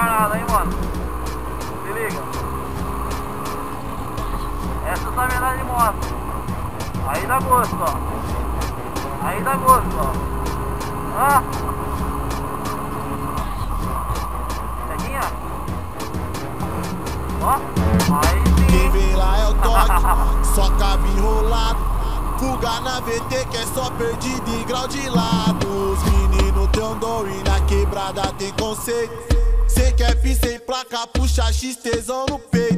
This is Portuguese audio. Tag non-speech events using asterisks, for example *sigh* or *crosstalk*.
parada, hein, mano. Se liga. Essa tá virada de moto. Aí dá gosto, ó. Aí dá gosto, ó. Ah. Ceguinha. Ó. Aí sim. Quem vem lá é o Toque. *laughs* só cabe enrolado. Fuga na VT que é só perdido em grau de lado. Os meninos tão dor e na quebrada tem conceito. Cê quer fim sem placa, puxa X tesão no peito.